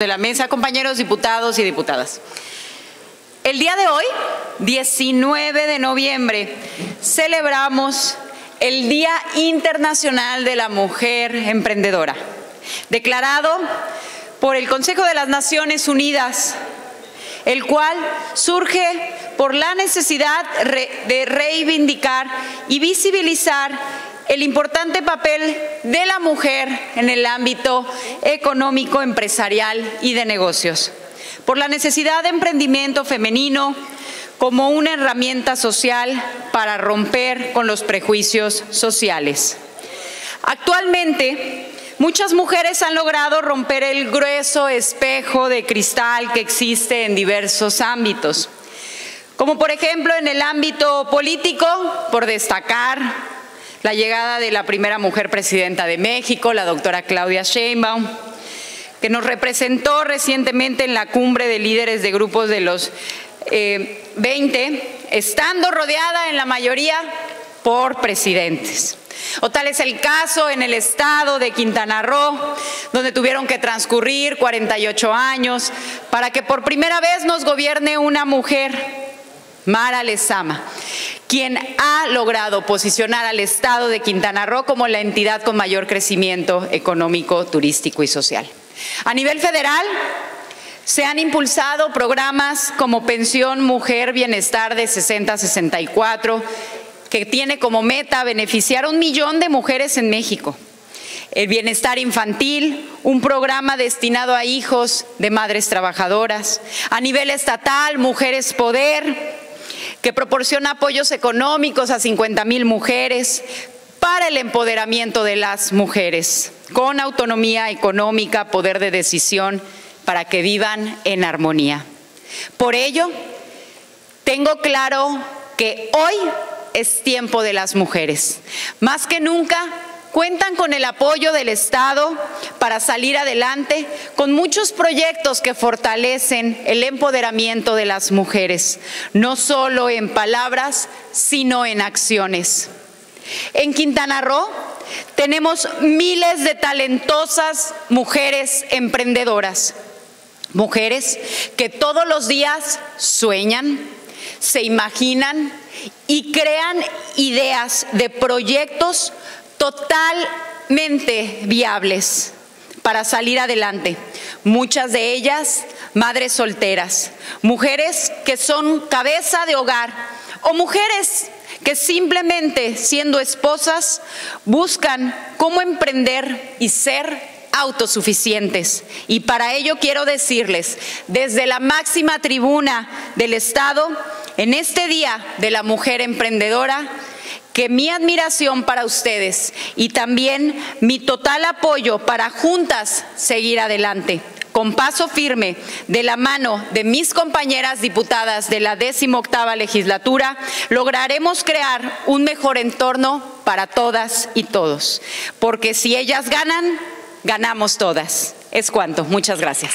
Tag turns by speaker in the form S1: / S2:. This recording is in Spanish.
S1: de la mesa, compañeros diputados y diputadas. El día de hoy, 19 de noviembre, celebramos el Día Internacional de la Mujer Emprendedora, declarado por el Consejo de las Naciones Unidas, el cual surge por la necesidad de reivindicar y visibilizar el importante papel de la mujer en el ámbito económico, empresarial y de negocios, por la necesidad de emprendimiento femenino como una herramienta social para romper con los prejuicios sociales. Actualmente, muchas mujeres han logrado romper el grueso espejo de cristal que existe en diversos ámbitos, como por ejemplo en el ámbito político, por destacar la llegada de la primera mujer presidenta de México, la doctora Claudia Sheinbaum, que nos representó recientemente en la cumbre de líderes de grupos de los 20, eh, estando rodeada en la mayoría por presidentes. O tal es el caso en el estado de Quintana Roo, donde tuvieron que transcurrir 48 años para que por primera vez nos gobierne una mujer, Mara Lezama quien ha logrado posicionar al Estado de Quintana Roo como la entidad con mayor crecimiento económico, turístico y social. A nivel federal, se han impulsado programas como Pensión Mujer Bienestar de 60 a 64, que tiene como meta beneficiar a un millón de mujeres en México. El bienestar infantil, un programa destinado a hijos de madres trabajadoras. A nivel estatal, Mujeres Poder, que proporciona apoyos económicos a 50 mil mujeres para el empoderamiento de las mujeres, con autonomía económica, poder de decisión, para que vivan en armonía. Por ello, tengo claro que hoy es tiempo de las mujeres. Más que nunca, cuentan con el apoyo del Estado para salir adelante con muchos proyectos que fortalecen el empoderamiento de las mujeres, no solo en palabras, sino en acciones. En Quintana Roo tenemos miles de talentosas mujeres emprendedoras, mujeres que todos los días sueñan, se imaginan y crean ideas de proyectos totalmente viables para salir adelante. Muchas de ellas madres solteras, mujeres que son cabeza de hogar o mujeres que simplemente siendo esposas buscan cómo emprender y ser autosuficientes. Y para ello quiero decirles, desde la máxima tribuna del Estado, en este Día de la Mujer Emprendedora, que mi admiración para ustedes y también mi total apoyo para juntas seguir adelante con paso firme de la mano de mis compañeras diputadas de la octava legislatura, lograremos crear un mejor entorno para todas y todos. Porque si ellas ganan, ganamos todas. Es cuanto. Muchas gracias.